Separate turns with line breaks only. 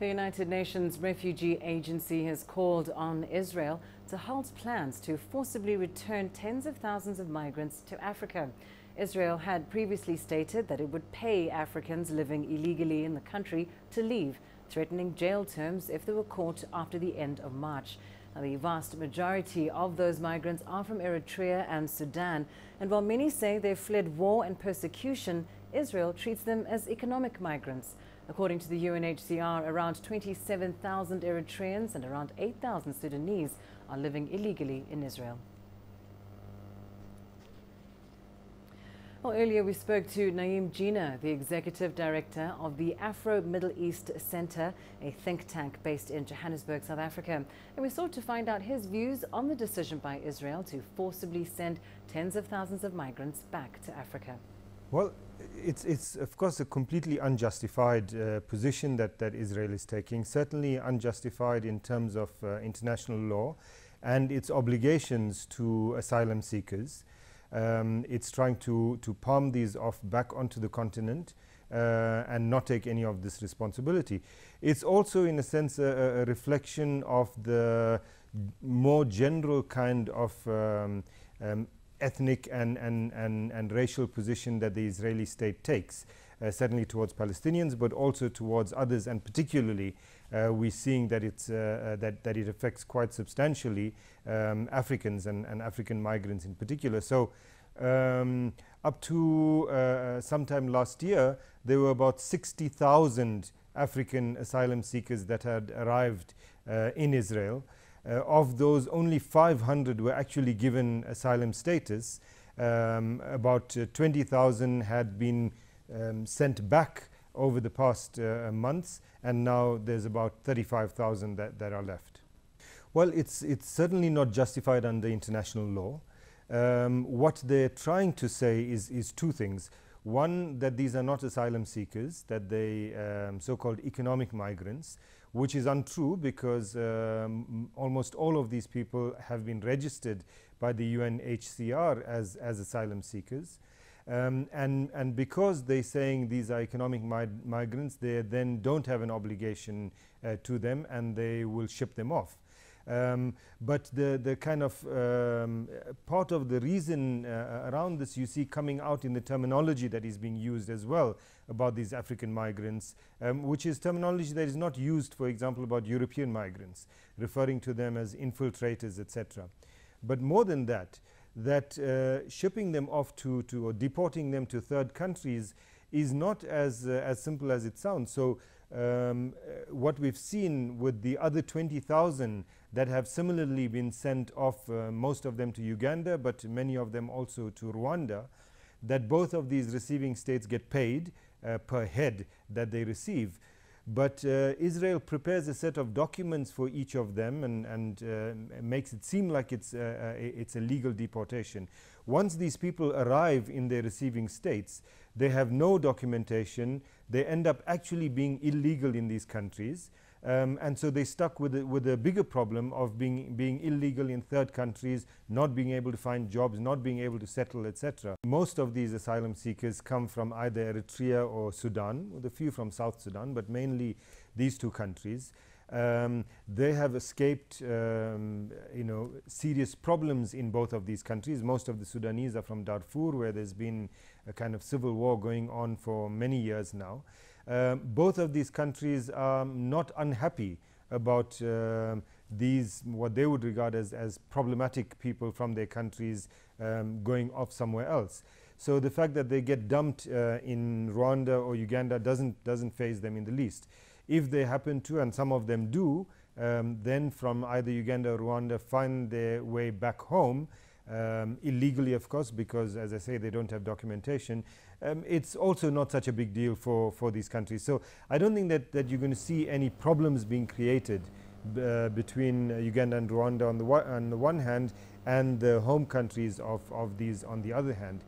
The United Nations Refugee Agency has called on Israel to halt plans to forcibly return tens of thousands of migrants to Africa. Israel had previously stated that it would pay Africans living illegally in the country to leave, threatening jail terms if they were caught after the end of March. Now, the vast majority of those migrants are from Eritrea and Sudan, and while many say they've fled war and persecution, Israel treats them as economic migrants. According to the UNHCR, around 27,000 Eritreans and around 8,000 Sudanese are living illegally in Israel. Well, earlier we spoke to Naeem Jina, the executive director of the Afro Middle East Center, a think tank based in Johannesburg, South Africa. And we sought to find out his views on the decision by Israel to forcibly send tens of thousands of migrants back to Africa.
Well, it's, it's of course a completely unjustified uh, position that, that Israel is taking, certainly unjustified in terms of uh, international law and its obligations to asylum seekers. Um, it's trying to, to palm these off back onto the continent uh, and not take any of this responsibility. It's also, in a sense, a, a reflection of the more general kind of um, um, ethnic and, and, and, and racial position that the Israeli state takes, certainly towards Palestinians, but also towards others, and particularly uh, we're seeing that, it's, uh, uh that, that it affects quite substantially um, Africans and, and African migrants in particular. So um, up to uh, sometime last year, there were about 60,000 African asylum seekers that had arrived uh, in Israel. Uh, of those, only 500 were actually given asylum status. Um, about uh, 20,000 had been um, sent back over the past uh, months, and now there's about 35,000 that, that are left. Well, it's, it's certainly not justified under international law. Um, what they're trying to say is, is two things. One, that these are not asylum seekers, that they um, so-called economic migrants, which is untrue because um, almost all of these people have been registered by the UNHCR as, as asylum seekers. Um, and, and because they're saying these are economic mi migrants, they then don't have an obligation uh, to them and they will ship them off. Um, but the, the kind of um, part of the reason uh, around this you see coming out in the terminology that is being used as well about these African migrants, um, which is terminology that is not used, for example, about European migrants, referring to them as infiltrators, etc. But more than that, that uh, shipping them off to, to or deporting them to third countries is not as, uh, as simple as it sounds. So um, uh, what we've seen with the other 20,000 that have similarly been sent off, uh, most of them to Uganda, but many of them also to Rwanda, that both of these receiving states get paid uh, per head that they receive. But uh, Israel prepares a set of documents for each of them and, and uh, makes it seem like it's, uh, it's a legal deportation. Once these people arrive in their receiving states, they have no documentation. They end up actually being illegal in these countries. Um, and so they stuck with a, with a bigger problem of being, being illegal in third countries, not being able to find jobs, not being able to settle, etc. Most of these asylum seekers come from either Eritrea or Sudan, with a few from South Sudan, but mainly these two countries. Um, they have escaped um, you know, serious problems in both of these countries. Most of the Sudanese are from Darfur, where there's been a kind of civil war going on for many years now. Um, both of these countries are not unhappy about um, these what they would regard as, as problematic people from their countries um, going off somewhere else. So the fact that they get dumped uh, in Rwanda or Uganda doesn't doesn't faze them in the least. If they happen to, and some of them do, um, then from either Uganda or Rwanda find their way back home, um, illegally of course because as I say they don't have documentation um, it's also not such a big deal for, for these countries. So I don't think that, that you're going to see any problems being created uh, between uh, Uganda and Rwanda on the, on the one hand and the home countries of, of these on the other hand.